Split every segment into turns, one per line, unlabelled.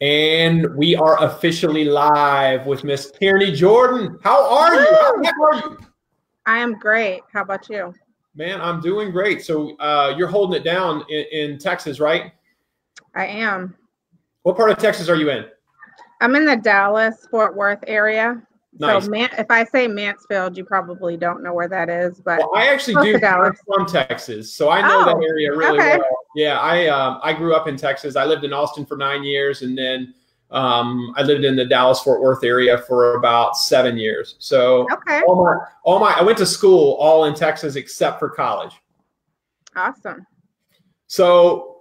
And we are officially live with Miss Tierny Jordan. How are you? How, how are you?
I am great. How about you?
Man, I'm doing great. So uh, you're holding it down in, in Texas, right?
I am.
What part of Texas are you in?
I'm in the Dallas Fort Worth area.
Nice.
So Man- if I say Mansfield, you probably don't know where that is, but
Well, I actually do. I'm from Texas, so I know
Oh,
that area really
okay.
well. Yeah, I um, I grew up in Texas. I lived in Austin for nine years, and then um, I lived in the Dallas Fort Worth area for about seven years. So
okay,
all my all my I went to school all in Texas except for college.
awesome.
So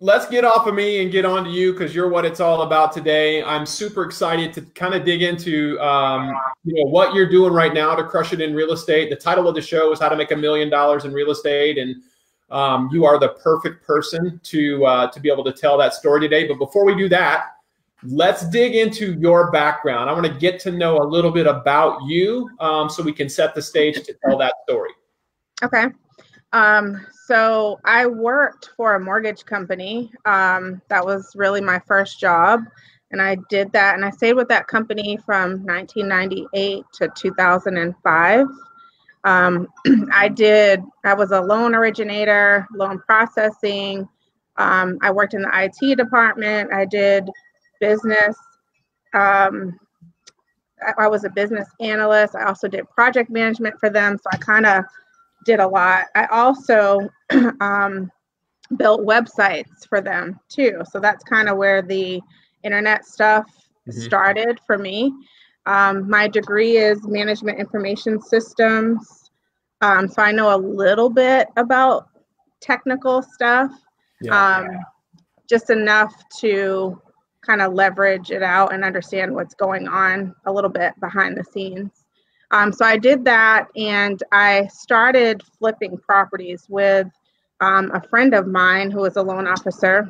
let's get off of me and get on to you because you're what it's all about today. I'm super excited to kind of dig into um, you know what you're doing right now to crush it in real estate. The title of the show is how to make a million dollars in real estate, and um, you are the perfect person to uh, to be able to tell that story today. But before we do that, let's dig into your background. I want to get to know a little bit about you um, so we can set the stage to tell that story.
Okay. Um, so I worked for a mortgage company. Um, that was really my first job. And I did that and I stayed with that company from 1998 to 2005. Um, I did, I was a loan originator, loan processing. Um, I worked in the IT department. I did business. Um, I, I was a business analyst. I also did project management for them. So I kind of did a lot. I also um, built websites for them too. So that's kind of where the internet stuff
Mhm.
started for me. Um, my degree is management information systems. Um, so I know a little bit about technical stuff, um, just enough to kind of leverage it out and understand what's going on a little bit behind the scenes. Um, so I did that and I started flipping properties with um, a friend of mine who was a loan officer.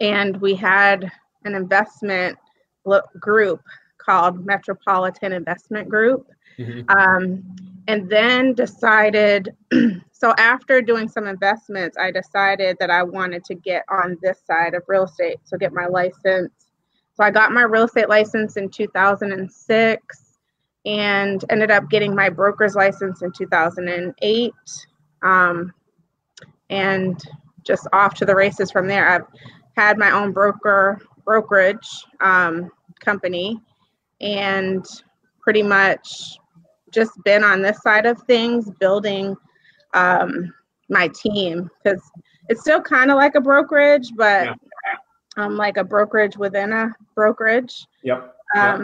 And we had an investment group called Metropolitan Investment Group.
Mhm.
Um, and then decided, so after doing some investments, I decided that I wanted to get on this side of real estate, so get my license. So I got my real estate license in 2006 and ended up getting my broker's license in 2008 um, and just off to the races from there i've had my own broker brokerage um, company and pretty much just been on this side of things building um, my team because it's still kind of like a brokerage but
Yeah.
um, like a brokerage within a brokerage
Yep. Yep.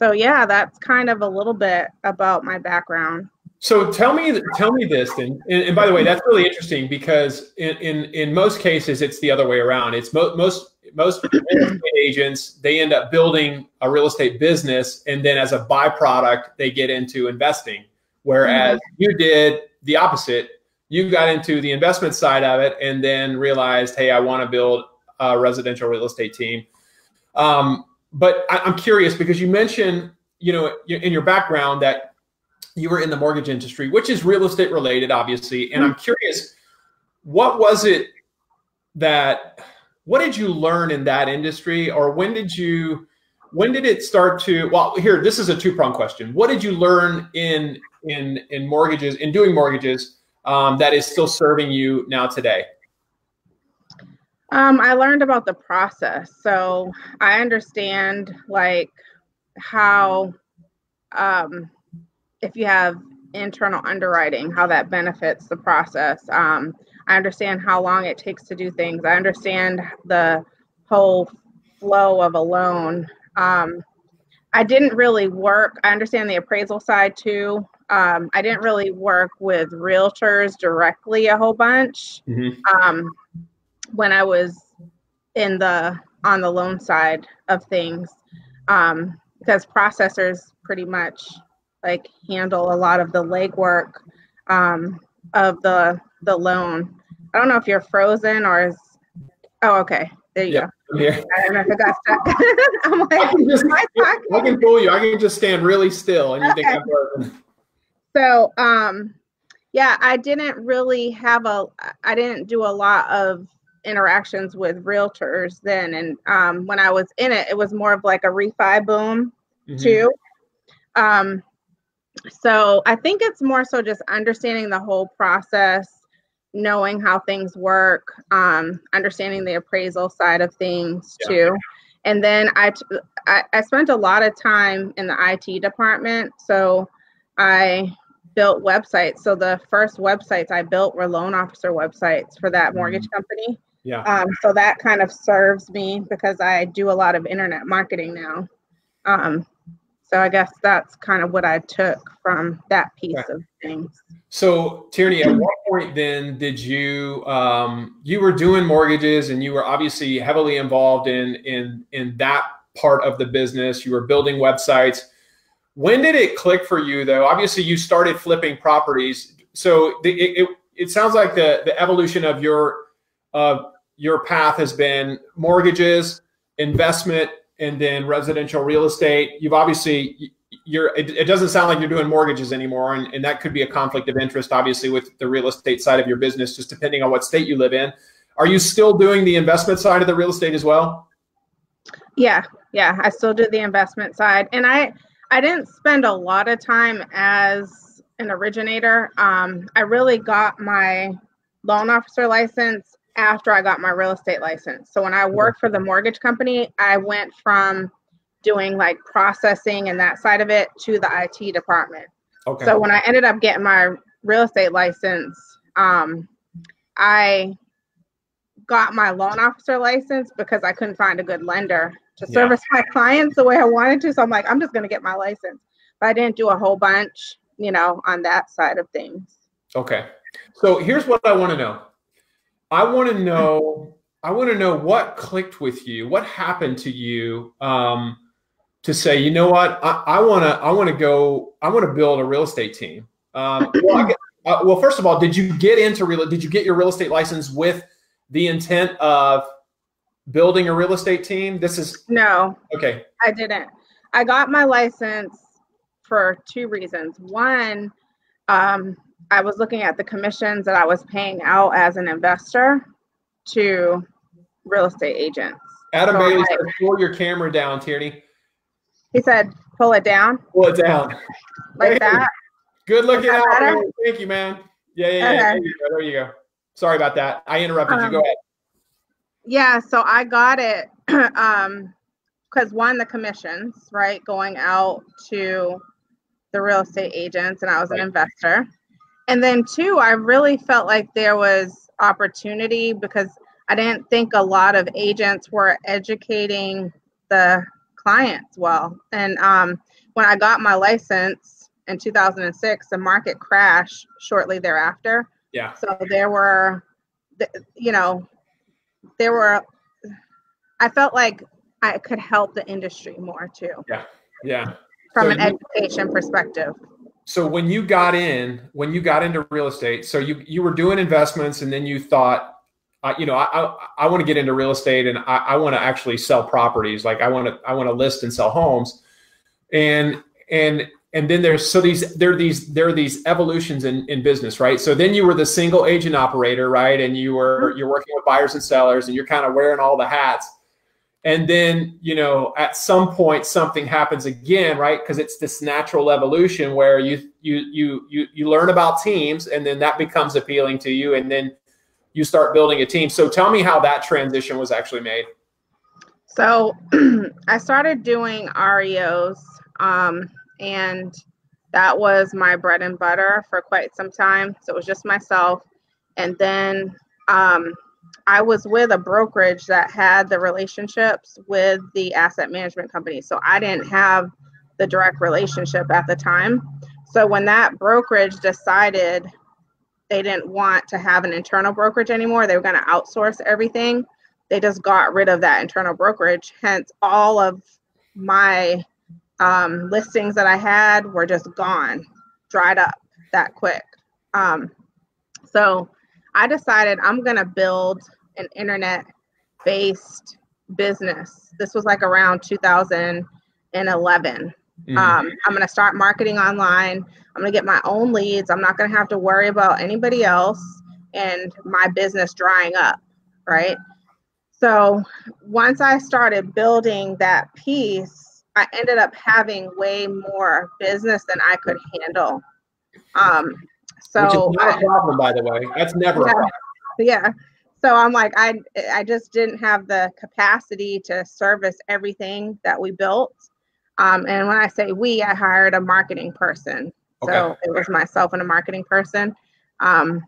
So yeah, that's kind of a little bit about my background.
So tell me, tell me this, and, and, by the way, that's really interesting because in, in, in most cases, it's the other way around. It's mo- most most real estate agents they end up building a real estate business, and then as a byproduct, they get into investing. Whereas you did the opposite. You got into the investment side of it, and then realized, hey, I want to build a residential real estate team. Um, but I, I'm curious because you mentioned, you know, in your background that you were in the mortgage industry, which is real estate related, obviously. And I'm curious, what was it that, what did you learn in that industry, or when did you, when did it start to? Well, here, this is a two prong question. What did you learn in in in mortgages, in doing mortgages, um, that is still serving you now today?
Um, I learned about the process, so I understand like how, um, if you have internal underwriting, how that benefits the process. Um, I understand how long it takes to do things. I understand the whole flow of a loan. Um, I didn't really work. I understand the appraisal side too. Um, I didn't really work with realtors directly a whole bunch um, when I was in the on the loan side of things um, because processors pretty much like handle a lot of the legwork um, of the the loan. I don't know if you're frozen or is. Oh, okay. There you
Yeah. I'm here.
go. I don't know if it got stuck. I'm
I
like,
can just,
I
I can fool you. I can just stand really still, and you think I'm frozen.
So, um, yeah, I didn't really have a, I didn't do a lot of interactions with realtors then. And um, when I was in it, it was more of like a refi boom mm-hmm. too. Um, so I think it's more so just understanding the whole process, knowing how things work, um, understanding the appraisal side of things yeah. too. And then I, I, I spent a lot of time in the IT department. So I built websites. So the first websites I built were loan officer websites for that mortgage mm-hmm. company.
Yeah.
Um, so that kind of serves me because I do a lot of internet marketing now. Um, so I guess that's kind of what I took from that piece right. of things.
So Tierny, at what point then did you um, you were doing mortgages and you were obviously heavily involved in in in that part of the business. You were building websites. When did it click for you though? Obviously, you started flipping properties. So the, it, it, it sounds like the the evolution of your uh, your path has been mortgages, investment, and then residential real estate. You've obviously you're it, it, doesn't sound like you're doing mortgages anymore and, and that could be a conflict of interest obviously with the real estate side of your business just depending on what state you live in. Are you still doing the investment side of the real estate as well?
Yeah yeah i still do the investment side. And i i didn't spend a lot of time as an originator. Um, i really got my loan officer license after I got my real estate license. So when I worked for the mortgage company, I went from doing like processing and that side of it to the IT department. Okay. So when I ended up getting my real estate license, um, I got my loan officer license because I couldn't find a good lender to service yeah. my clients the way I wanted to. So I'm like, I'm just going to get my license. But I didn't do a whole bunch, you know, on that side of things.
Okay. So here's what I want to know. I want to know. I want to know what clicked with you. What happened to you um, to say, you know what? I want to. I want to go. I want to build a real estate team. Um, well, get, uh, well, first of all, did you get into real? Did you get your real estate license with the intent of building a real estate team? This is
no.
Okay.
I didn't. I got my license for two reasons. One, um, I was looking at the commissions that I was paying out as an investor to real estate agents.
Adam so Bailey said, pull your camera down, Tierny.
He said, pull it down.
Pull it down.
Like hey, that.
Good looking out. Better? Thank you, man. Yeah, yeah, yeah. Okay. There, you there, you go. Sorry about that. I interrupted um, you. Go um, ahead.
Yeah, so I got it um because one, the commissions, right, going out to the real estate agents, and I was right. an investor. And then too I really felt like there was opportunity because I didn't think a lot of agents were educating the clients well. And um, when I got my license in 2006, the market crashed shortly thereafter.
Yeah.
So there were, you know, there were, I felt like I could help the industry more too.
Yeah. Yeah.
From so an you, education perspective
so when you got in when you got into real estate so you you were doing investments and then you thought uh, you know i i, I want to get into real estate and i, I want to actually sell properties. Like i want to i want to list and sell homes. And and and then there's so these there are these there are these evolutions in, in business right? So then you were the single agent operator right? And you were you're working with buyers and sellers and you're kind of wearing all the hats and then you know at some point something happens again right? Because it's this natural evolution where you you you you you learn about teams and then that becomes appealing to you and then you start building a team. So tell me how that transition was actually made.
So i started doing reos um, and that was my bread and butter for quite some time. So it was just myself. And then um, I was with a brokerage that had the relationships with the asset management company. So I didn't have the direct relationship at the time. So when that brokerage decided they didn't want to have an internal brokerage anymore, they were going to outsource everything. They just got rid of that internal brokerage. Hence, all of my um, listings that I had were just gone, dried up that quick. Um, so I decided I'm going to build an internet based business. This was like around 2011. Mm-hmm. Um, I'm going to start marketing online. I'm going to get my own leads. I'm not going to have to worry about anybody else and my business drying up. right? So once I started building that piece, I ended up having way more business than I could handle. Um, so
Which is not a problem, by the way. That's never
yeah,
a problem.
yeah. So I'm like, I I just didn't have the capacity to service everything that we built. Um, and when I say we, I hired a marketing person.
Okay.
So it was myself and a marketing person. Um,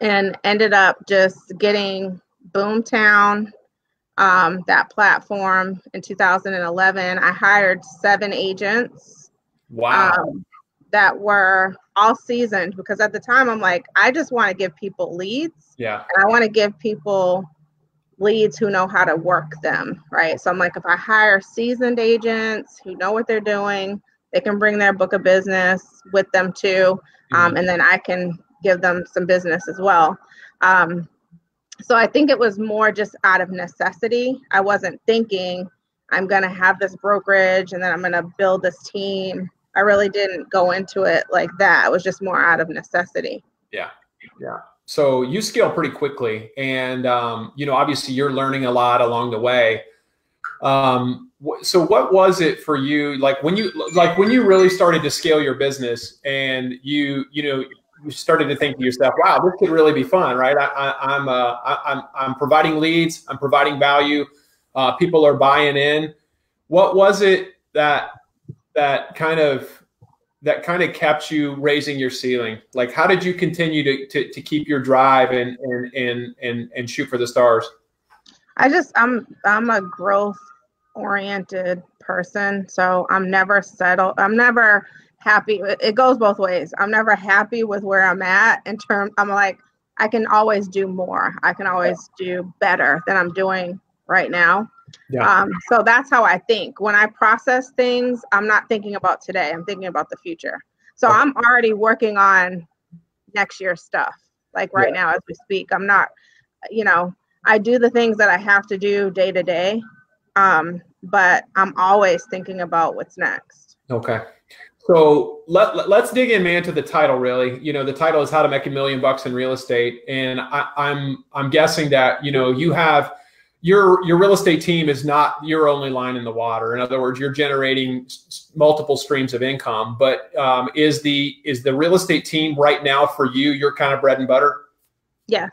and ended up just getting Boomtown, um, that platform in 2011. I hired seven agents
Wow.
um, that were all seasoned because at the time I'm like, I just want to give people leads
yeah.
and I want to give people leads who know how to work them, right? So I'm like, if I hire seasoned agents who know what they're doing, they can bring their book of business with them too, um, and then I can give them some business as well. Um, so I think it was more just out of necessity. I wasn't thinking I'm going to have this brokerage and then I'm going to build this team. I really didn't go into it like that. It was just more out of necessity.
Yeah. Yeah. So you scale pretty quickly, and um, you know, obviously, you're learning a lot along the way. Um, so, what was it for you? Like when you like when you really started to scale your business, and you you know you started to think to yourself, "Wow, this could really be fun, right? I, I'm uh, I, I'm I'm providing leads, I'm providing value, uh, people are buying in." What was it that that kind of that kind of kept you raising your ceiling? Like, how did you continue to, to, to keep your drive and, and, and, and, and shoot for the stars?
I just I'm I'm a growth oriented person, so I'm never settled. I'm never happy. It goes both ways. I'm never happy with where I'm at in terms. I'm like I can always do more. I can always do better than I'm doing right now.
Yeah.
Um, so that's how I think. When I process things, I'm not thinking about today. I'm thinking about the future. So
Okay.
I'm already working on next year's stuff. Like right now as we speak, I'm not, you know, I do the things that I have to do day to day. Um, but I'm always thinking about what's next.
Okay. So let, let, us dig in, man, to the title. Really, you know, the title is "How to Make a Million Bucks in Real Estate," and I, I'm I'm guessing that you know you have your your real estate team is not your only line in the water. In other words, you're generating multiple streams of income. But um, is the is the real estate team right now for you your kind of bread and butter?
Yes.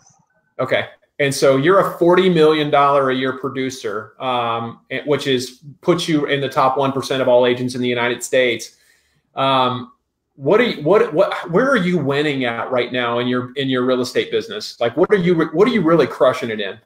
Okay. And so you're a forty million dollar a year producer, um, which is puts you in the top one percent of all agents in the United States. Um, what are you, what what where are you winning at right now in your in your real estate business? Like, what are you what are you really crushing it in?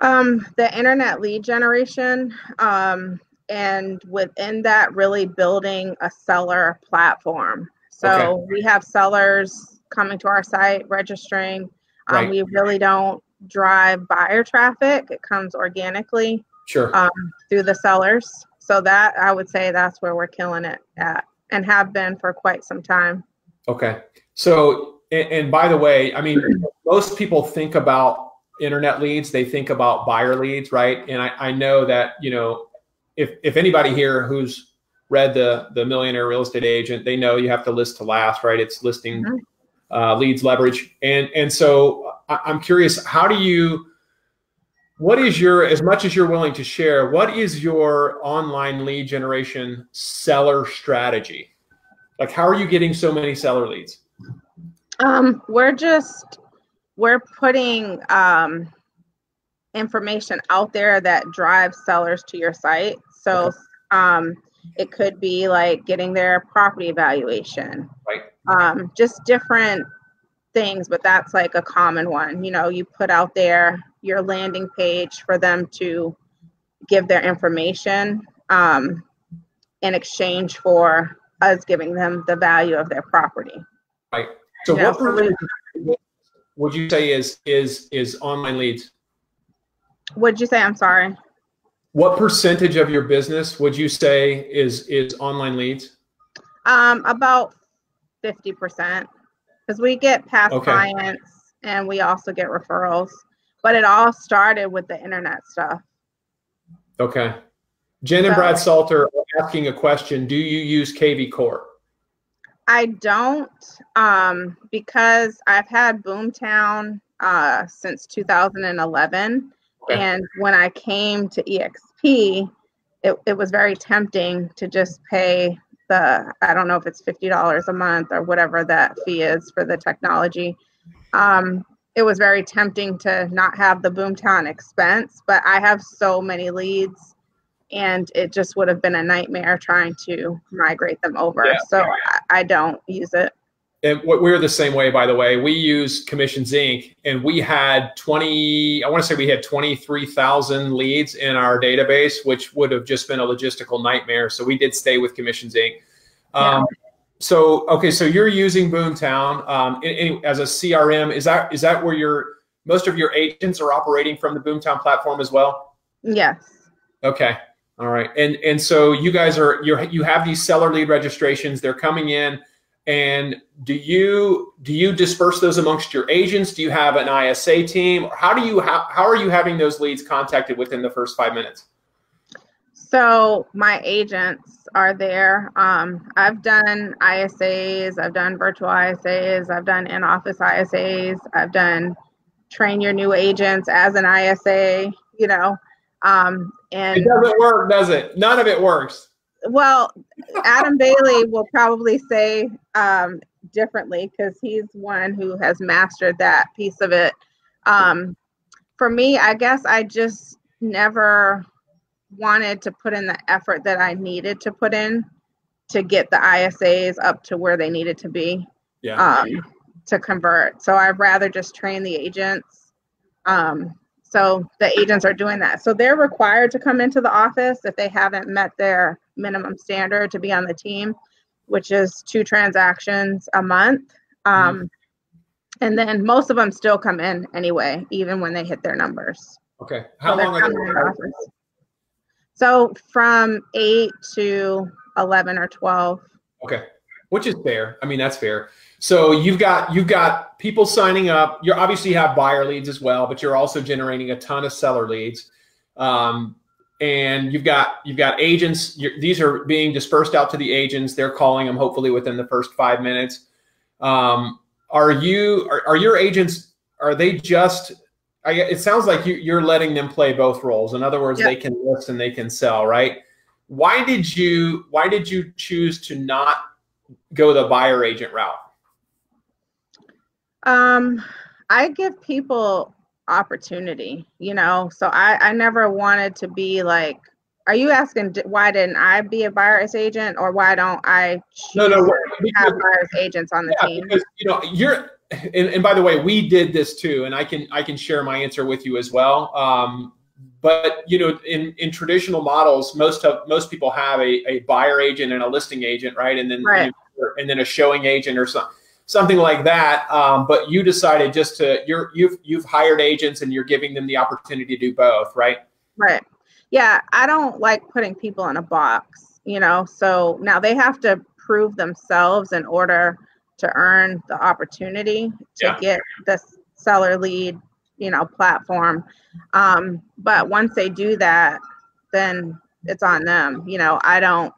Um, the internet lead generation, um, and within that, really building a seller platform. So
Okay.
we have sellers coming to our site, registering. Um,
Right.
We really don't drive buyer traffic; it comes organically
Sure.
um, through the sellers. So that I would say that's where we're killing it at, and have been for quite some time.
Okay. So, and, and by the way, I mean, most people think about internet leads, they think about buyer leads, right? And I, I know that, you know, if, if anybody here who's read the, the millionaire real estate agent, they know you have to list to last, right? It's listing
Mhm.
uh, leads leverage. And, and so I, I'm curious, how do you, what is your, as much as you're willing to share, what is your online lead generation seller strategy? Like, how are you getting so many seller leads?
Um, we're just we're putting um, information out there that drives sellers to your site. So um, it could be like getting their property evaluation,
Right.
um, just different things. But that's like a common one. You know, you put out there your landing page for them to give their information um, in exchange for us giving them the value of their property. Right.
So
Yeah,
what percentage would you say is is is online leads?
What'd you say? I'm sorry.
What percentage of your business would you say is is online leads?
Um, about fifty percent, because we get past
Okay.
clients and we also get referrals. But it all started with the internet stuff.
Okay. Jen and Brad Salter are asking a question. Do you use kvCORE?
I don't, um, because I've had Boomtown uh, since 2011. Okay. And when I came to EXP, it, it was very tempting to just pay the, I don't know if it's $50 a month or whatever that fee is for the technology. Um, it was very tempting to not have the Boomtown expense, but I have so many leads and it just would have been a nightmare trying to migrate them over. Yeah. So I, I don't use it
and we're the same way, by the way. We use Commissions Inc. and we had 20, I want to say we had 23,000 leads in our database, which would have just been a logistical nightmare. So we did stay with Commissions Inc. Um, So, okay, so you're using Boomtown um, as a CRM. Is that is that where your most of your agents are operating from the Boomtown platform as well?
Yes.
Okay. All right. And and so you guys are you you have these seller lead registrations. They're coming in and do you do you disperse those amongst your agents? Do you have an ISA team? How do you how, how are you having those leads contacted within the first five minutes?
So my agents are there. Um, I've done ISAs, I've done virtual ISAs, I've done in-office ISAs, I've done train your new agents as an ISA. You know, um, and
it doesn't work, does it? None of it works
well, Adam Bailey will probably say um, differently because he's one who has mastered that piece of it. Um, for me, I guess I just never wanted to put in the effort that I needed to put in to get the ISAs up to where they needed to be
yeah. um,
to convert. So I'd rather just train the agents. Um, so the agents are doing that. So they're required to come into the office if they haven't met their minimum standard to be on the team, which is two transactions a month. Um, mm-hmm. And then most of them still come in anyway, even when they hit their numbers.
Okay. How so long are they? In the office?
So from eight to 11 or 12.
Okay. Which is fair. I mean, that's fair. So you've got you've got people signing up. You obviously have buyer leads as well, but you're also generating a ton of seller leads. Um, and you've got you've got agents. these are being dispersed out to the agents. They're calling them hopefully within the first five minutes. Um, are you are, are your agents? Are they just? I, it sounds like you, you're letting them play both roles. In other words, yep. they can list and they can sell, right? Why did you Why did you choose to not go the buyer agent route?
Um, I give people opportunity, you know. So I, I never wanted to be like, are you asking why didn't I be a buyer's agent or why don't I
no, no,
have buyer's agents on the
yeah,
team?
Because, you know, you're, and, and by the way, we did this too, and I can I can share my answer with you as well. Um, but you know, in in traditional models, most of most people have a, a buyer agent and a listing agent, right? And then
right.
And then a showing agent or something something like that. Um, but you decided just to you're you've you've hired agents and you're giving them the opportunity to do both, right?
Right. Yeah, I don't like putting people in a box, you know. So now they have to prove themselves in order to earn the opportunity to yeah. get this seller lead, you know, platform. Um, but once they do that, then it's on them. You know, I don't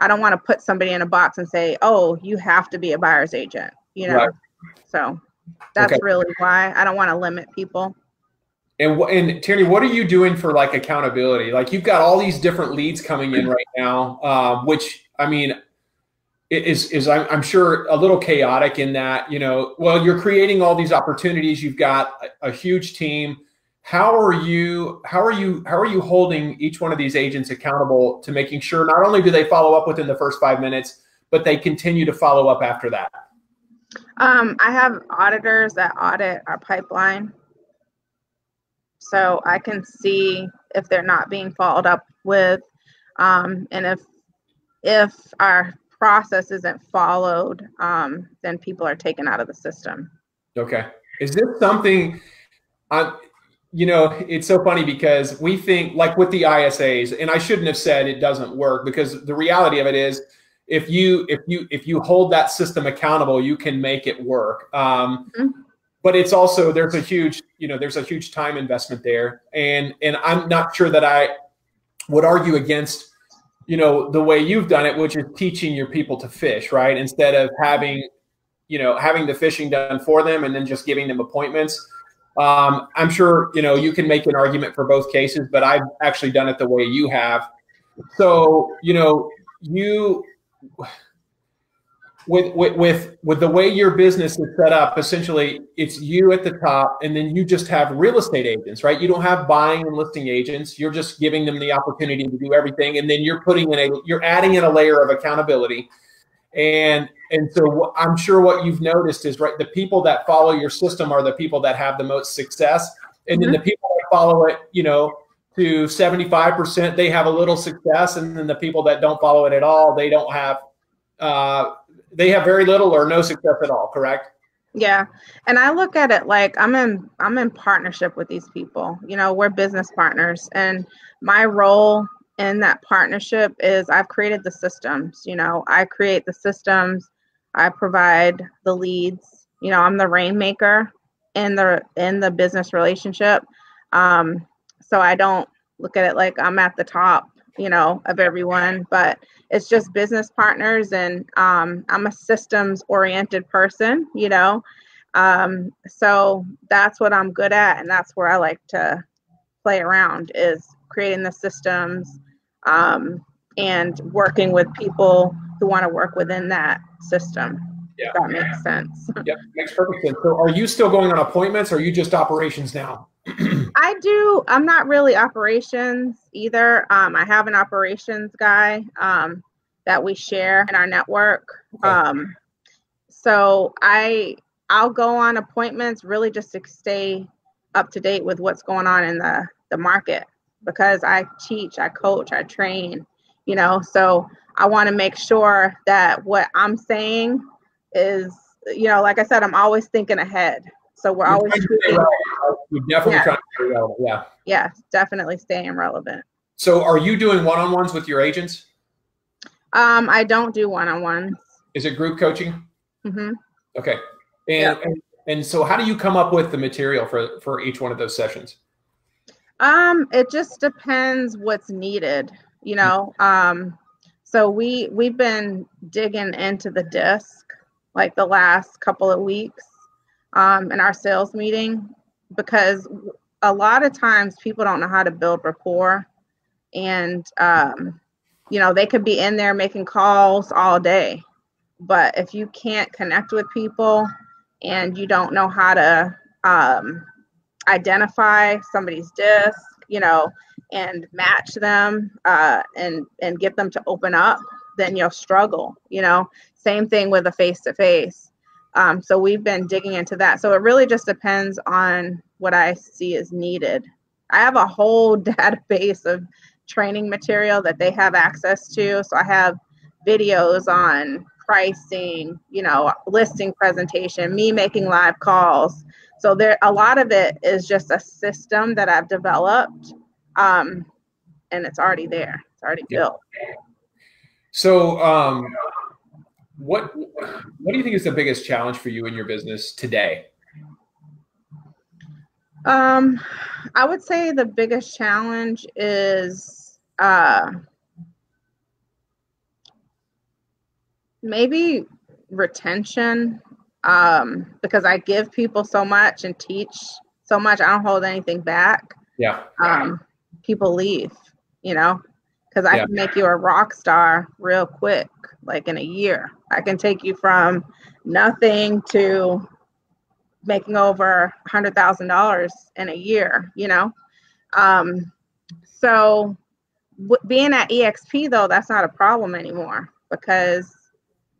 I don't want to put somebody in a box and say, "Oh, you have to be a buyer's agent." you know. Right. So that's okay. really why I don't want to limit people.
And and Tierny, what are you doing for like accountability? Like you've got all these different leads coming in right now, um, which I mean is is I'm, I'm, sure a little chaotic in that you know well you're creating all these opportunities. You've got a, a huge team. How are you how are you how are you holding each one of these agents accountable to making sure not only do they follow up within the first five minutes, but they continue to follow up after that?
Um, I have auditors that audit our pipeline. So I can see if they're not being followed up with, um, and if if our process isn't followed, um, then people are taken out of the system.
Okay. Is this something? Uh, you know, it's so funny because we think like with the ISAs, and I shouldn't have said it doesn't work because the reality of it is if you if you if you hold that system accountable, you can make it work. Um, mm-hmm. But it's also there's a huge you know there's a huge time investment there, and and I'm not sure that I would argue against you know the way you've done it, which is teaching your people to fish, right? Instead of having you know having the fishing done for them and then just giving them appointments. Um, I'm sure you know you can make an argument for both cases, but I've actually done it the way you have. So you know you with, with with the way your business is set up essentially it's you at the top and then you just have real estate agents right? You don't have buying and listing agents. You're just giving them the opportunity to do everything and then you're putting in a you're adding in a layer of accountability. And and so i'm sure what you've noticed is right the people that follow your system are the people that have the most success. And mm-hmm. then the people that follow it you know to 75% they have a little success. And then the people that don't follow it at all they don't have uh, they have very little or no success at all correct?
Yeah. And i look at it like i'm in i'm in partnership with these people. You know we're business partners. And my role in that partnership is i've created the systems you know. I create the systems i provide the leads. You know i'm the rainmaker in the in the business relationship. Um so i don't look at it like i'm at the top you know of everyone but it's just business partners and um, i'm a systems oriented person you know? Um, so that's what i'm good at and that's where i like to play around is creating the systems um, and working with people who want to work within that system yeah. that makes sense
yep makes perfect sense so are you still going on appointments or are you just operations now
I do. I'm not really operations either. Um, I have an operations guy um, that we share in our network. Okay. Um, so I I'll go on appointments really just to stay up to date with what's going on in the the market because I teach, I coach, I train. You know, so I want to make sure that what I'm saying is, you know, like I said, I'm always thinking ahead. So we're always shooting.
We're definitely yeah. trying to stay relevant. Yeah.
Yeah, definitely staying relevant.
So are you doing one-on-ones with your agents?
Um, I don't do one-on-ones.
Is it group coaching?
Mm-hmm.
Okay. And, yeah. and and so how do you come up with the material for for each one of those sessions?
Um, it just depends what's needed, you know. Um, so we we've been digging into the disc like the last couple of weeks um, in our sales meeting because a lot of times people don't know how to build rapport and um, you know they could be in there making calls all day but if you can't connect with people and you don't know how to um, identify somebody's disc you know and match them uh, and and get them to open up then you'll struggle you know same thing with a face to face so we've been digging into that. So it really just depends on what I see is needed. I have a whole database of training material that they have access to. So I have videos on pricing, you know, listing presentation, me making live calls. So there, a lot of it is just a system that I've developed, um, and it's already there. It's already yeah. built.
So, um, what what do you think is the biggest challenge for you in your business today?
Um, I would say the biggest challenge is uh, maybe retention um, because I give people so much and teach so much. I don't hold anything back.
Yeah.
Um, people leave, you know, because I yeah. can make you a rock star real quick, like in a year. I can take you from nothing to making over a hundred thousand dollars in a year, you know. Um, so w- being at EXP though, that's not a problem anymore because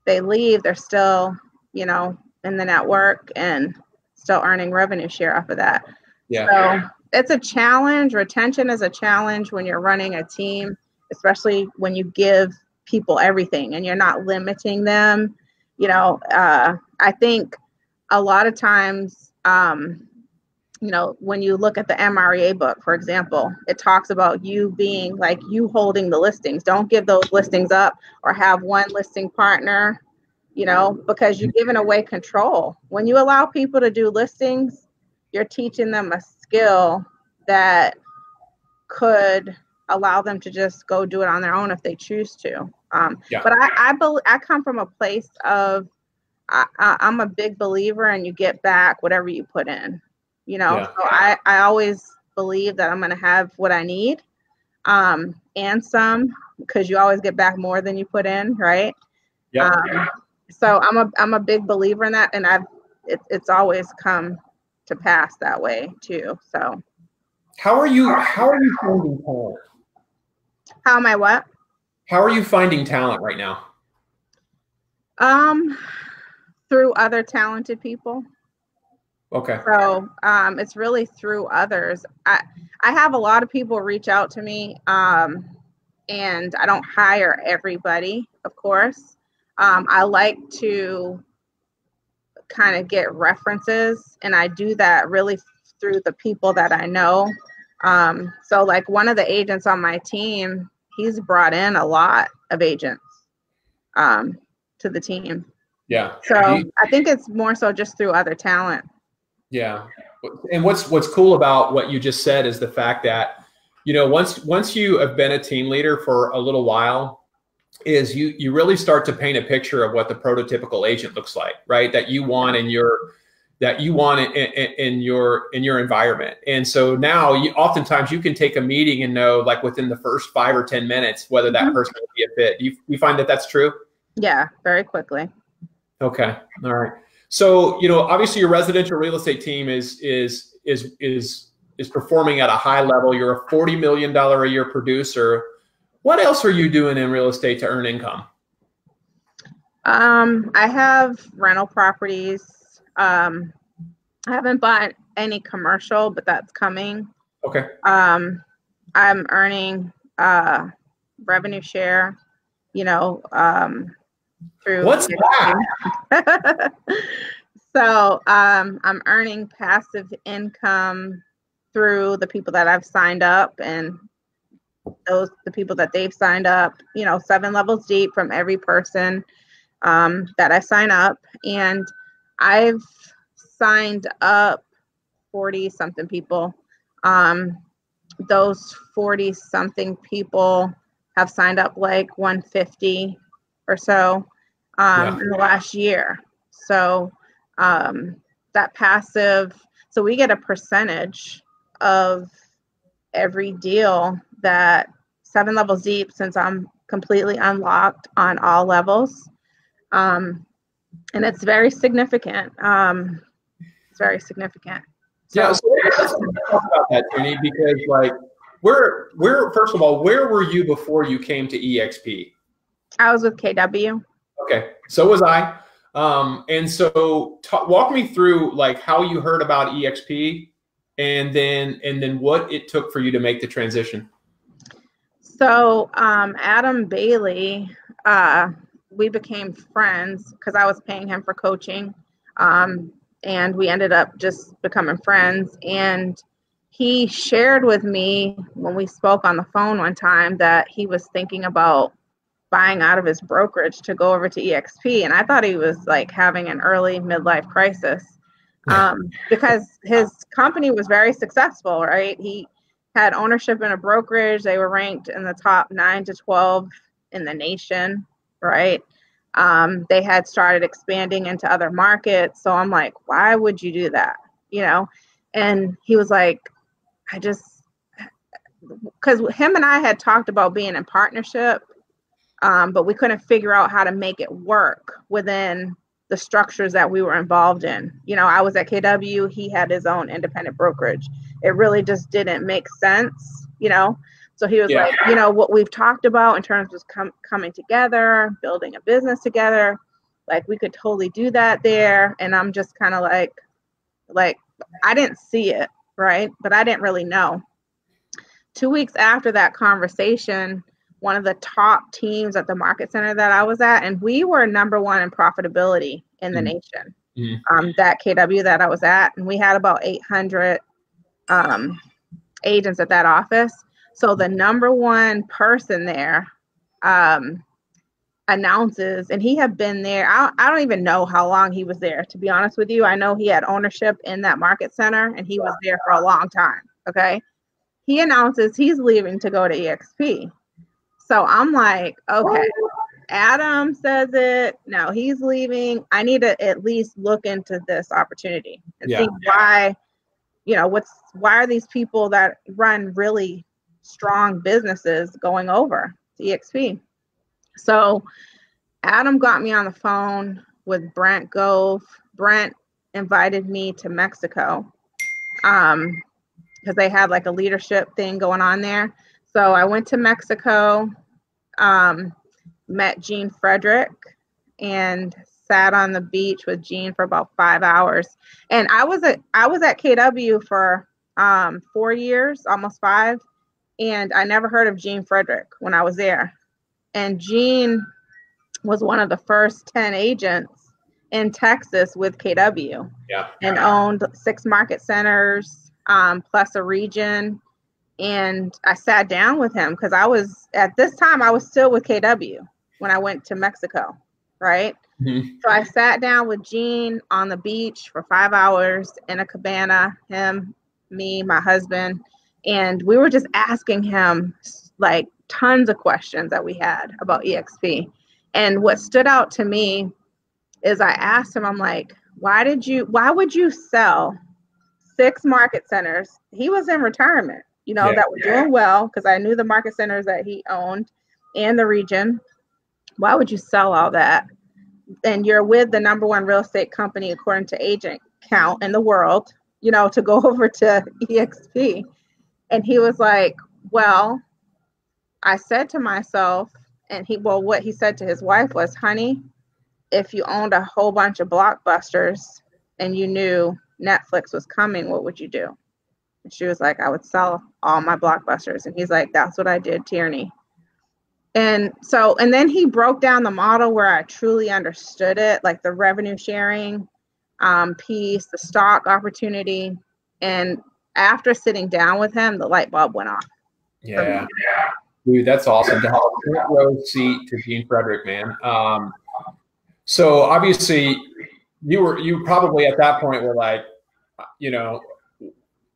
they leave, they're still, you know, in the network and still earning revenue share off of that.
Yeah.
So it's a challenge. Retention is a challenge when you're running a team especially when you give people everything and you're not limiting them. You know, uh, I think a lot of times, um, you know, when you look at the MREA book, for example, it talks about you being like you holding the listings. Don't give those listings up or have one listing partner, you know, because you're giving away control. When you allow people to do listings, you're teaching them a skill that could allow them to just go do it on their own if they choose to. Um, yeah. But I, I, be, I come from a place of I, I, I'm a big believer, and you get back whatever you put in. you know. Yeah. So I, I always believe that I'm going to have what I need um, and some because you always get back more than you put in, right? Yeah. Um, so I'm a I'm a big believer in that, and I've it, it's always come to pass that way too. So.
How are you? How are you finding talent?
How am I what?
How are you finding talent right now?
Um, through other talented people.
Okay.
So um, it's really through others. I I have a lot of people reach out to me, um, and I don't hire everybody, of course. Um, I like to kind of get references, and I do that really through the people that I know. Um, so, like one of the agents on my team, he's brought in a lot of agents um, to the team.
Yeah.
So you, I think it's more so just through other talent.
Yeah. And what's what's cool about what you just said is the fact that you know once once you have been a team leader for a little while is you you really start to paint a picture of what the prototypical agent looks like, right? That you want in your that you want in, in, in, your in your environment. And so now, you, oftentimes, you can take a meeting and know, like within the first five or ten minutes, whether that mm-hmm. person will be a fit. You you find that that's true?
Yeah, very quickly.
Okay. All right. So, you know, obviously your residential real estate team is is is is is performing at a high level. You're a 40 million dollar a year producer. What else are you doing in real estate to earn income?
Um, I have rental properties. Um, I haven't bought any commercial, but that's coming.
Okay.
Um, I'm earning uh revenue share, you know, um
through what's that
so um, i'm earning passive income through the people that i've signed up and those the people that they've signed up you know seven levels deep from every person um, that i sign up and i've signed up 40 something people um, those 40 something people have signed up like 150 or so um, yeah. in the last year. So um, that passive, so we get a percentage of every deal that seven levels deep since I'm completely unlocked on all levels. Um, and it's very significant. Um, it's very significant.
So, yeah, so let's talk about that, Tony, because like where where first of all, where were you before you came to EXP?
I was with KW.
Okay, so was I. Um, and so, talk, walk me through like how you heard about EXP, and then and then what it took for you to make the transition.
So um, Adam Bailey, uh, we became friends because I was paying him for coaching, um, and we ended up just becoming friends. And he shared with me when we spoke on the phone one time that he was thinking about buying out of his brokerage to go over to EXP. And I thought he was like having an early midlife crisis um, because his company was very successful, right? He had ownership in a brokerage. They were ranked in the top nine to 12 in the nation, right? Um, they had started expanding into other markets. So I'm like, why would you do that? You know? And he was like, I just, because him and I had talked about being in partnership um, but we couldn't figure out how to make it work within the structures that we were involved in. You know, I was at KW, he had his own independent brokerage. It really just didn't make sense, you know. So he was yeah. like, you know, what we've talked about in terms of com- coming together, building a business together, like we could totally do that there. And I'm just kind of like, like I didn't see it, right? But I didn't really know. Two weeks after that conversation, one of the top teams at the market center that I was at, and we were number one in profitability in the mm-hmm. nation. Mm-hmm. Um, that KW that I was at, and we had about 800 um, agents at that office. So the number one person there um, announces, and he had been there. I, I don't even know how long he was there. To be honest with you, I know he had ownership in that market center, and he was there for a long time. Okay, he announces he's leaving to go to EXP. So I'm like, okay, Adam says it. No, he's leaving. I need to at least look into this opportunity and yeah. see why, you know, what's why are these people that run really strong businesses going over to EXP? So Adam got me on the phone with Brent Gove. Brent invited me to Mexico um, because they had like a leadership thing going on there. So I went to Mexico, um, met Gene Frederick, and sat on the beach with Gene for about five hours. And I was at I was at KW for um, four years, almost five, and I never heard of Gene Frederick when I was there. And Gene was one of the first 10 agents in Texas with KW.
Yeah.
And owned six market centers, um, plus a region. And I sat down with him because I was at this time I was still with KW when I went to Mexico, right? Mm-hmm. So I sat down with Gene on the beach for five hours in a cabana, him, me, my husband, and we were just asking him like tons of questions that we had about EXP. And what stood out to me is I asked him, I'm like, why did you, why would you sell six market centers? He was in retirement, you know, yeah, that were yeah. doing well because I knew the market centers that he owned and the region. Why would you sell all that? And you're with the number one real estate company according to agent count in the world, you know, to go over to EXP. And he was like, Well, I said to myself, and he well what he said to his wife was honey if you owned a whole bunch of blockbusters and you knew netflix was coming what would you do and she was like i would sell all my blockbusters. And he's like that's what i did tierny. And so and then he broke down the model where i truly understood it like the revenue sharing um, piece the stock opportunity. And after sitting down with him the light bulb went off.
Yeah. Dude, that's awesome. To have a front row seat to Gene Frederick, man. Um, so obviously, you were you probably at that point were like, you know,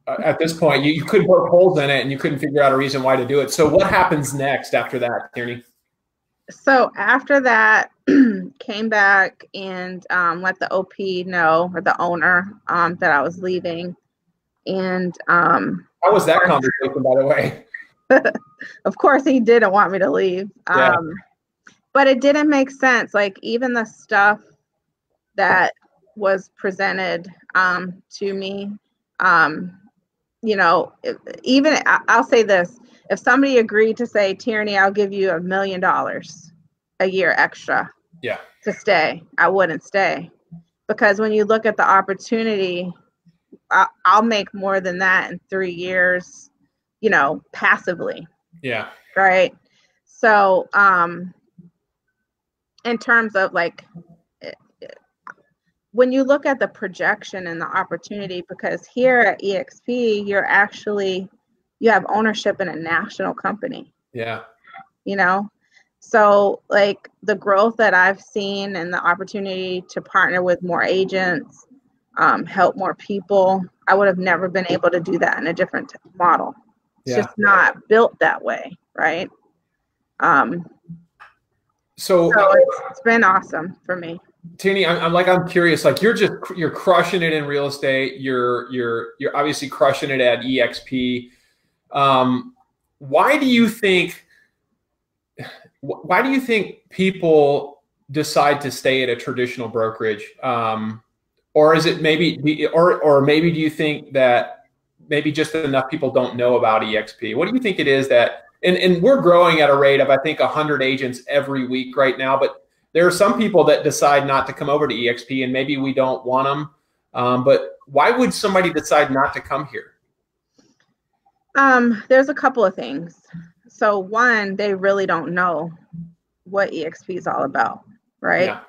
at this point you, you couldn't poke holes in it and you couldn't figure out a reason why to do it. So what happens next after that, Tierny?
So after that, came back and um, let the OP know or the owner um, that I was leaving, and um,
how was that conversation, by the way?
of course, he didn't want me to leave. Yeah. Um, but it didn't make sense. Like even the stuff that was presented um, to me, um, you know, even I'll say this: if somebody agreed to say, Tierny, I'll give you a million dollars a year extra,
yeah,
to stay, I wouldn't stay because when you look at the opportunity, I'll make more than that in three years you know, passively.
Yeah.
Right. So, um, in terms of like, when you look at the projection and the opportunity, because here at EXP, you're actually, you have ownership in a national company.
Yeah.
You know, so like the growth that I've seen and the opportunity to partner with more agents, um, help more people, I would have never been able to do that in a different model. It's yeah. just not built that way, right? Um,
so,
so it's, it's been awesome for me.
Tierny, I'm, I'm, like I'm curious. Like you're just you're crushing it in real estate. You're you're you're obviously crushing it at EXP. Um, why do you think? Why do you think people decide to stay at a traditional brokerage? Um, or is it maybe or or maybe do you think that maybe just enough people don't know about exp what do you think it is that and, and we're growing at a rate of i think 100 agents every week right now but there are some people that decide not to come over to exp and maybe we don't want them um, but why would somebody decide not to come here
um, there's a couple of things so one they really don't know what exp is all about right yeah.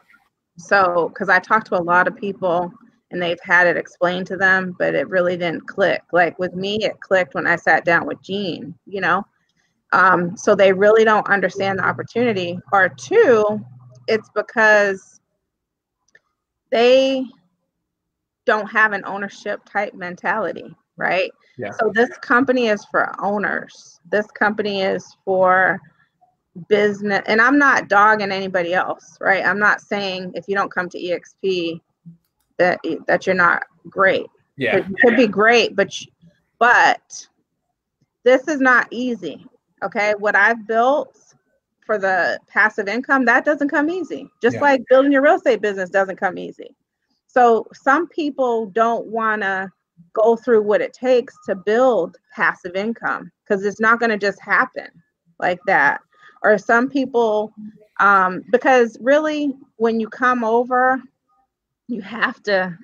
so because i talked to a lot of people and they've had it explained to them, but it really didn't click. Like with me, it clicked when I sat down with Gene, you know? Um, so they really don't understand the opportunity. Or two, it's because they don't have an ownership type mentality, right?
Yeah.
So this company is for owners. This company is for business and I'm not dogging anybody else, right? I'm not saying if you don't come to EXP that that you're not great,
Yeah.
It could be great, but but this is not easy. Okay. What I've built for the passive income, that doesn't come easy. Just yeah. like building your real estate business doesn't come easy. So some people don't want to go through what it takes to build passive income because it's not going to just happen like that. Or some people, um, because really, when you come over, you have to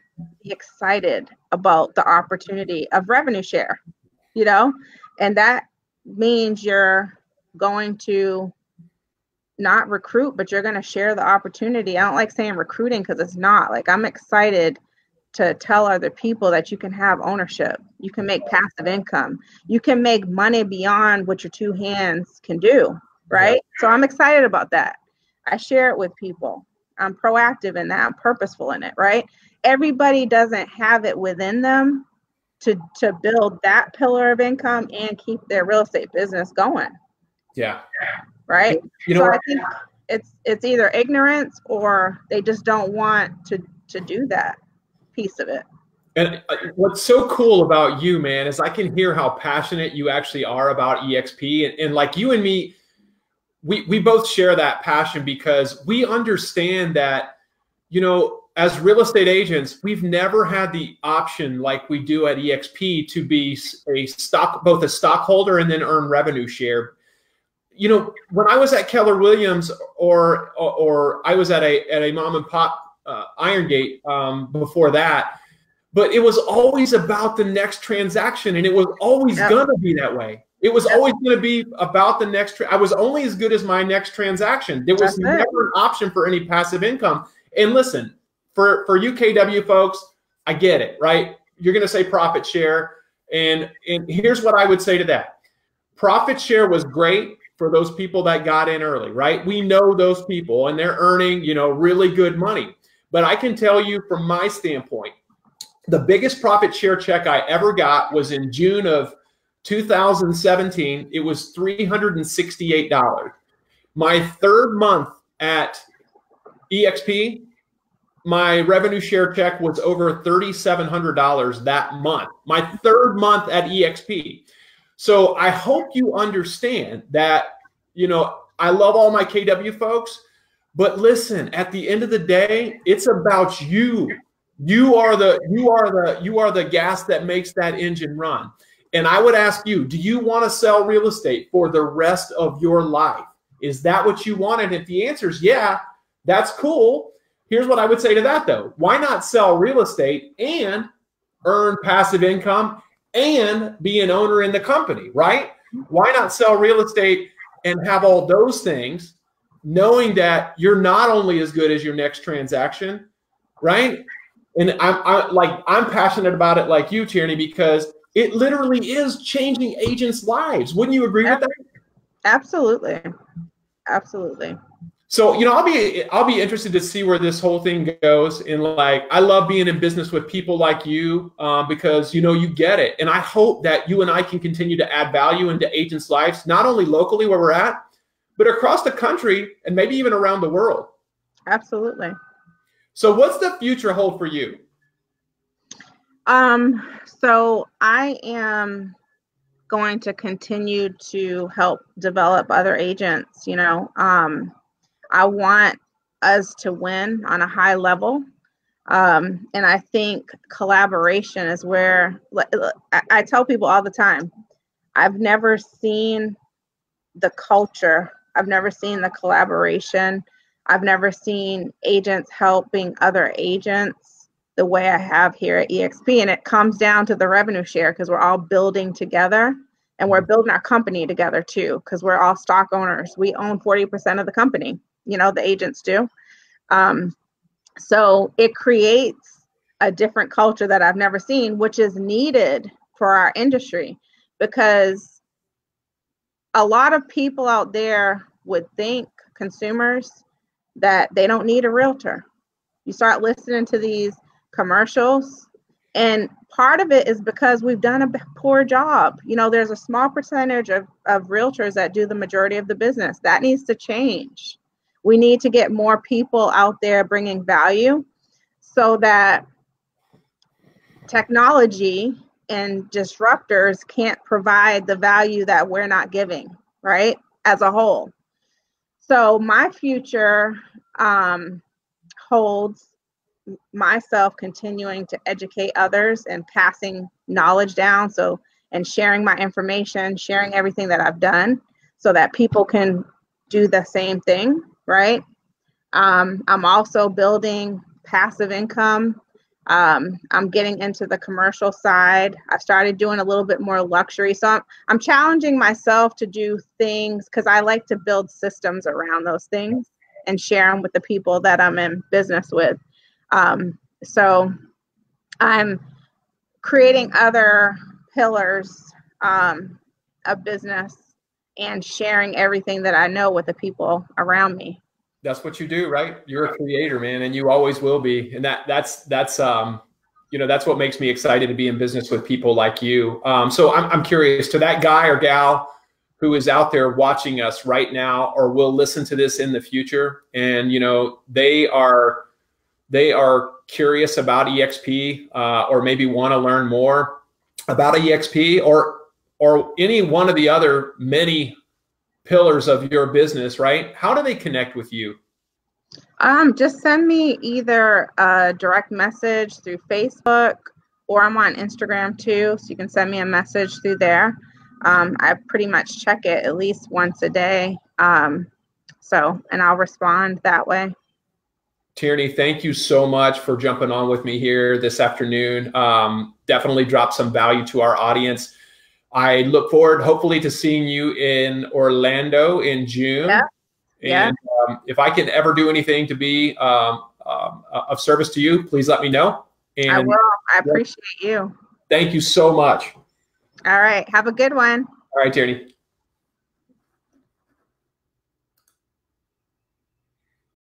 be excited about the opportunity of revenue share, you know, and that means you're going to not recruit, but you're going to share the opportunity. I don't like saying recruiting because it's not. Like, I'm excited to tell other people that you can have ownership, you can make passive income, you can make money beyond what your two hands can do, right? Yeah. So I'm excited about that. I share it with people. I'm proactive in that, I'm purposeful in it, right? Everybody doesn't have it within them to to build that pillar of income and keep their real estate business going.
Yeah.
Right? You know, so I think it's it's either ignorance or they just don't want to to do that piece of it.
And uh, what's so cool about you, man, is I can hear how passionate you actually are about EXP. And, and like you and me, we, we both share that passion because we understand that, you know, as real estate agents, we've never had the option like we do at EXP to be a stock, both a stockholder and then earn revenue share. You know, when I was at Keller Williams or, or, or I was at a, at a mom and pop uh, Iron Gate um, before that. But it was always about the next transaction, and it was always yep. gonna be that way. It was yep. always going to be about the next. Tra- I was only as good as my next transaction. There was That's never it. an option for any passive income. And listen, for for you KW folks, I get it, right? You're going to say profit share, and and here's what I would say to that: profit share was great for those people that got in early, right? We know those people, and they're earning you know really good money. But I can tell you from my standpoint, the biggest profit share check I ever got was in June of 2017. It was $368. My third month at EXP, my revenue share check was over $3,700 that month. My third month at EXP. So I hope you understand that, you know, I love all my KW folks, but listen, at the end of the day, it's about you. You are the you are the you are the gas that makes that engine run. And I would ask you, do you want to sell real estate for the rest of your life? Is that what you want? And if the answer is yeah, that's cool. Here's what I would say to that though. Why not sell real estate and earn passive income and be an owner in the company, right? Why not sell real estate and have all those things knowing that you're not only as good as your next transaction, right? And I'm I, like I'm passionate about it, like you, Tierny, because it literally is changing agents' lives. Wouldn't you agree with that?
Absolutely, absolutely.
So you know, I'll be I'll be interested to see where this whole thing goes. And like, I love being in business with people like you um, because you know you get it. And I hope that you and I can continue to add value into agents' lives, not only locally where we're at, but across the country and maybe even around the world.
Absolutely.
So what's the future hold for you?
Um, so I am going to continue to help develop other agents, you know. Um, I want us to win on a high level. Um, and I think collaboration is where I, I tell people all the time, I've never seen the culture I've never seen the collaboration. I've never seen agents helping other agents the way I have here at EXP. And it comes down to the revenue share because we're all building together and we're building our company together too because we're all stock owners. We own 40% of the company, you know, the agents do. Um, so it creates a different culture that I've never seen, which is needed for our industry because a lot of people out there would think consumers that they don't need a realtor. You start listening to these commercials, and part of it is because we've done a poor job. You know, there's a small percentage of, of realtors that do the majority of the business. That needs to change. We need to get more people out there bringing value so that technology and disruptors can't provide the value that we're not giving, right? As a whole. So my future um, holds myself continuing to educate others and passing knowledge down. So, and sharing my information, sharing everything that I've done so that people can do the same thing, right? Um, I'm also building passive income. Um, I'm getting into the commercial side. I've started doing a little bit more luxury. So I'm, I'm challenging myself to do things because I like to build systems around those things and share them with the people that I'm in business with. Um, so I'm creating other pillars um, of business and sharing everything that I know with the people around me.
That's what you do, right? You're a creator, man, and you always will be. And that that's that's um you know that's what makes me excited to be in business with people like you. Um, so I'm I'm curious to that guy or gal who is out there watching us right now or will listen to this in the future, and you know they are they are curious about exp uh, or maybe want to learn more about exp or or any one of the other many pillars of your business right how do they connect with you
um, just send me either a direct message through facebook or i'm on instagram too so you can send me a message through there um, i pretty much check it at least once a day um, so and i'll respond that way
Tierny, thank you so much for jumping on with me here this afternoon. Um, definitely drop some value to our audience. I look forward, hopefully, to seeing you in Orlando in June. Yeah.
And
yeah. Um, if I can ever do anything to be um, um, of service to you, please let me know.
And I will. I appreciate you.
Thank you so much.
All right. Have a good one.
All right, Tierny.